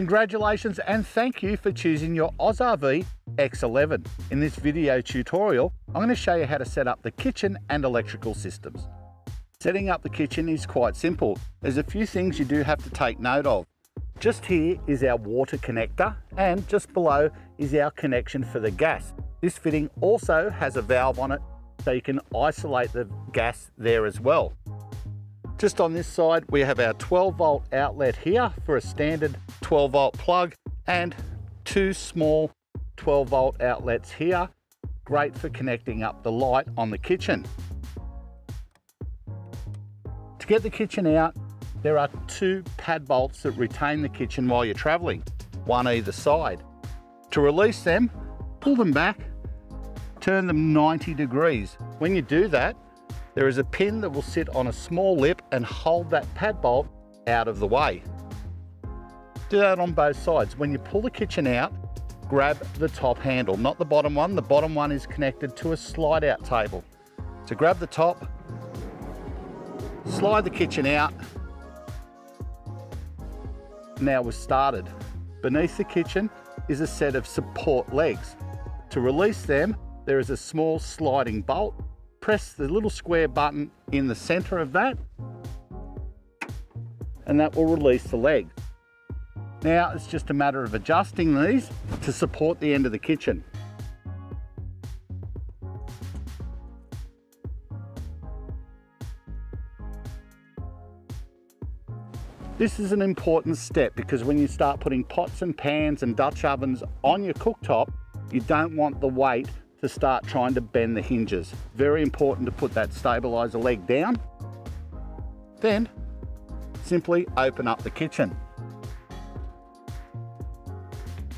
Congratulations and thank you for choosing your AusRV X11. In this video tutorial, I'm going to show you how to set up the kitchen and electrical systems. Setting up the kitchen is quite simple. There's a few things you do have to take note of. Just here is our water connector and just below is our connection for the gas. This fitting also has a valve on it so you can isolate the gas there as well. Just on this side, we have our 12 volt outlet here for a standard 12 volt plug and two small 12 volt outlets here. Great for connecting up the light on the kitchen. To get the kitchen out, there are two pad bolts that retain the kitchen while you're traveling, one either side. To release them, pull them back, turn them 90 degrees. When you do that, there is a pin that will sit on a small lip and hold that pad bolt out of the way. Do that on both sides. When you pull the kitchen out, grab the top handle, not the bottom one. The bottom one is connected to a slide out table. So grab the top, slide the kitchen out. Now we're started. Beneath the kitchen is a set of support legs. To release them, there is a small sliding bolt press the little square button in the center of that and that will release the leg. Now it's just a matter of adjusting these to support the end of the kitchen. This is an important step because when you start putting pots and pans and Dutch ovens on your cooktop, you don't want the weight to start trying to bend the hinges. Very important to put that stabilizer leg down. Then simply open up the kitchen.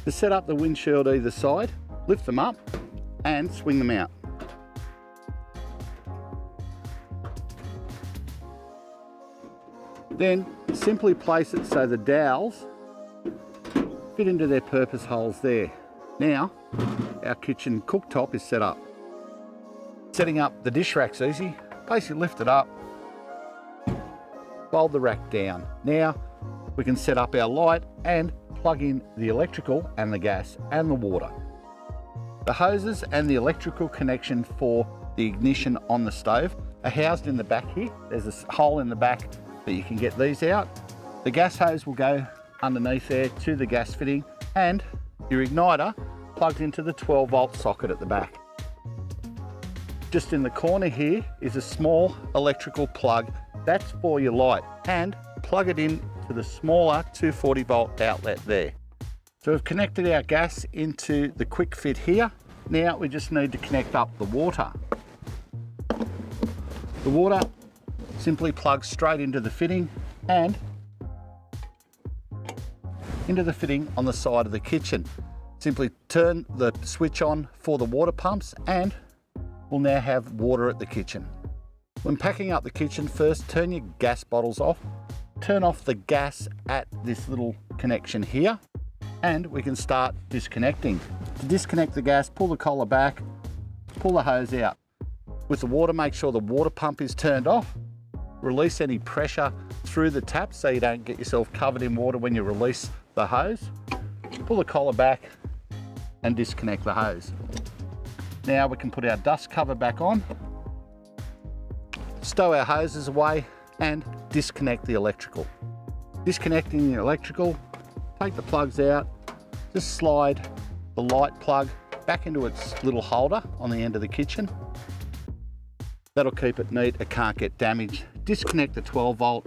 To set up the windshield either side, lift them up and swing them out. Then simply place it so the dowels fit into their purpose holes there. Now, our kitchen cooktop is set up. Setting up the dish rack's easy. Basically lift it up, fold the rack down. Now we can set up our light and plug in the electrical and the gas and the water. The hoses and the electrical connection for the ignition on the stove are housed in the back here. There's a hole in the back that you can get these out. The gas hose will go underneath there to the gas fitting and your igniter plugged into the 12 volt socket at the back. Just in the corner here is a small electrical plug. That's for your light and plug it in to the smaller 240 volt outlet there. So we've connected our gas into the quick fit here. Now we just need to connect up the water. The water simply plugs straight into the fitting and into the fitting on the side of the kitchen. Simply turn the switch on for the water pumps and we'll now have water at the kitchen. When packing up the kitchen, first turn your gas bottles off, turn off the gas at this little connection here, and we can start disconnecting. To disconnect the gas, pull the collar back, pull the hose out. With the water, make sure the water pump is turned off, release any pressure through the tap so you don't get yourself covered in water when you release the hose. Pull the collar back, and disconnect the hose. Now we can put our dust cover back on, stow our hoses away and disconnect the electrical. Disconnecting the electrical, take the plugs out, just slide the light plug back into its little holder on the end of the kitchen. That'll keep it neat, it can't get damaged. Disconnect the 12 volt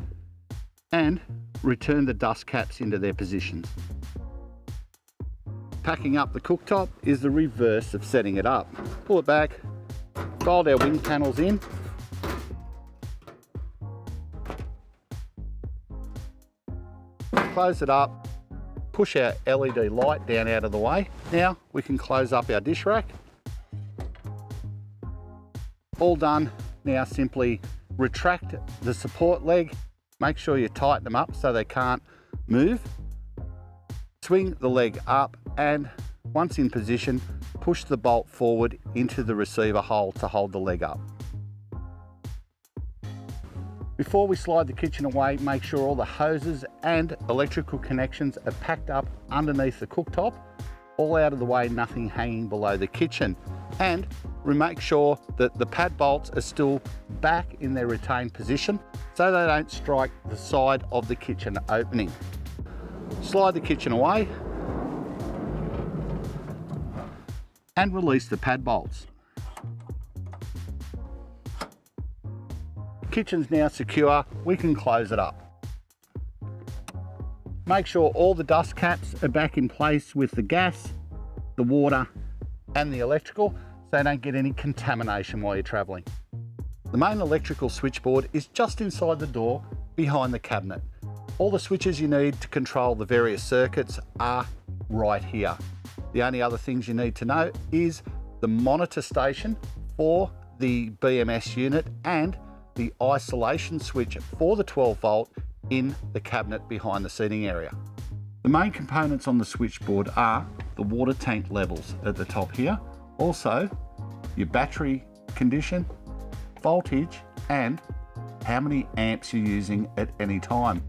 and return the dust caps into their positions. Packing up the cooktop is the reverse of setting it up. Pull it back, fold our wing panels in, close it up, push our LED light down out of the way. Now we can close up our dish rack. All done. Now simply retract the support leg, make sure you tighten them up so they can't move. Swing the leg up and once in position, push the bolt forward into the receiver hole to hold the leg up. Before we slide the kitchen away, make sure all the hoses and electrical connections are packed up underneath the cooktop, all out of the way, nothing hanging below the kitchen. And we make sure that the pad bolts are still back in their retained position so they don't strike the side of the kitchen opening. Slide the kitchen away and release the pad bolts. Kitchen's now secure, we can close it up. Make sure all the dust caps are back in place with the gas, the water and the electrical so you don't get any contamination while you're travelling. The main electrical switchboard is just inside the door behind the cabinet. All the switches you need to control the various circuits are right here. The only other things you need to know is the monitor station for the BMS unit and the isolation switch for the 12 volt in the cabinet behind the seating area. The main components on the switchboard are the water tank levels at the top here, also your battery condition, voltage and how many amps you're using at any time.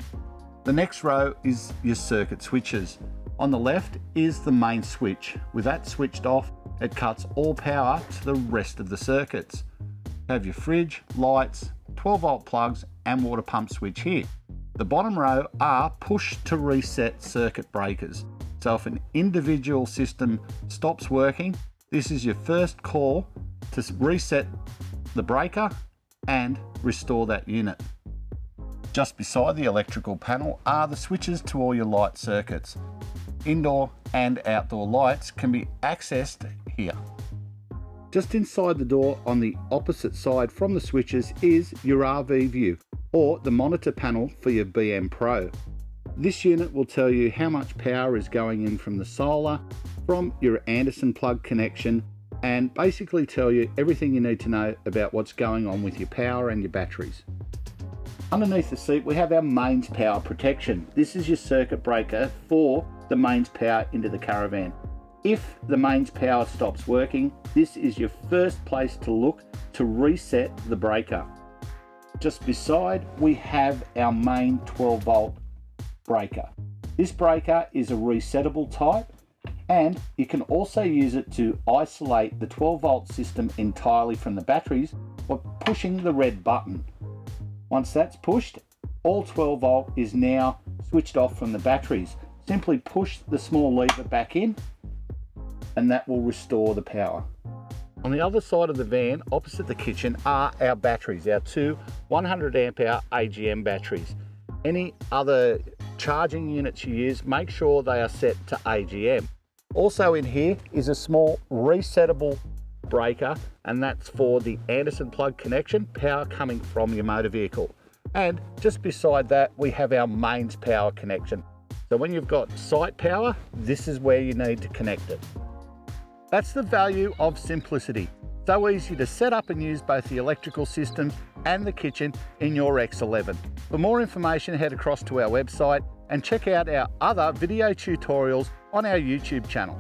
The next row is your circuit switches. On the left is the main switch. With that switched off, it cuts all power to the rest of the circuits. You have your fridge, lights, 12 volt plugs and water pump switch here. The bottom row are push to reset circuit breakers. So if an individual system stops working, this is your first call to reset the breaker and restore that unit. Just beside the electrical panel are the switches to all your light circuits. Indoor and outdoor lights can be accessed here. Just inside the door on the opposite side from the switches is your RV view or the monitor panel for your BMPRO. This unit will tell you how much power is going in from the solar, from your Anderson plug connection, and basically tell you everything you need to know about what's going on with your power and your batteries. Underneath the seat we have our mains power protection. This is your circuit breaker for the mains power into the caravan. If the mains power stops working, this is your first place to look to reset the breaker. Just beside, we have our main 12 volt breaker. This breaker is a resettable type and you can also use it to isolate the 12 volt system entirely from the batteries by pushing the red button. Once that's pushed, all 12 volt is now switched off from the batteries. Simply push the small lever back in and that will restore the power. On the other side of the van, opposite the kitchen, are our batteries, our two 100 amp hour AGM batteries. Any other charging units you use, make sure they are set to AGM. Also in here is a small resettable breaker, and that's for the Anderson plug connection, power coming from your motor vehicle. And just beside that, we have our mains power connection. So when you've got site power, this is where you need to connect it. That's the value of simplicity. So easy to set up and use both the electrical systems and the kitchen in your X11. For more information, head across to our website and check out our other video tutorials on our YouTube channel.